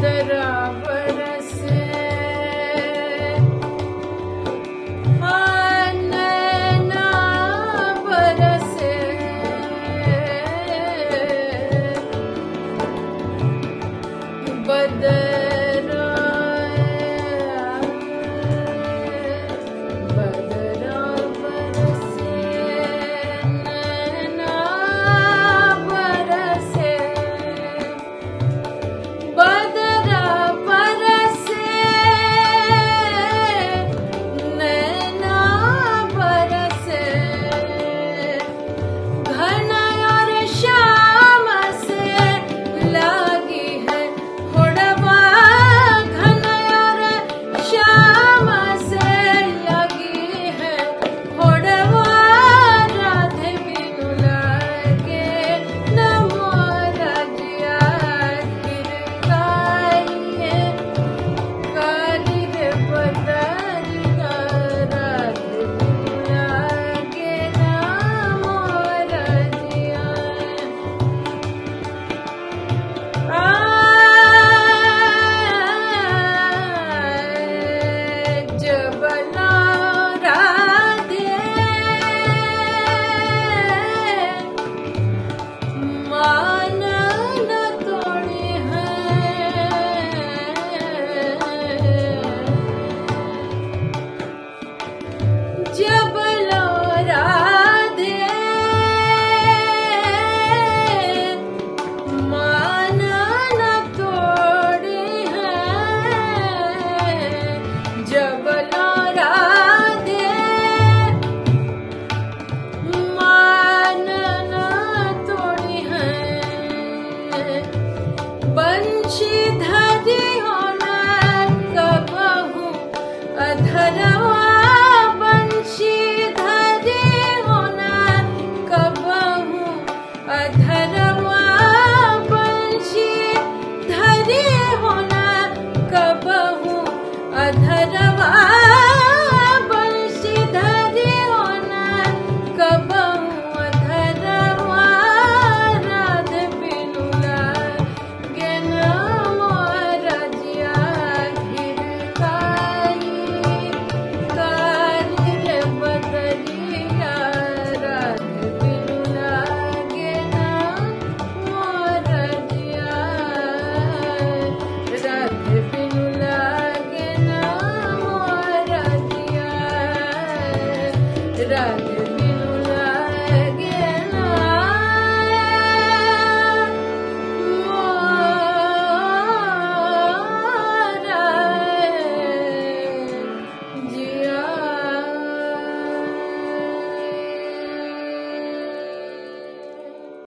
that um uh, Cultura.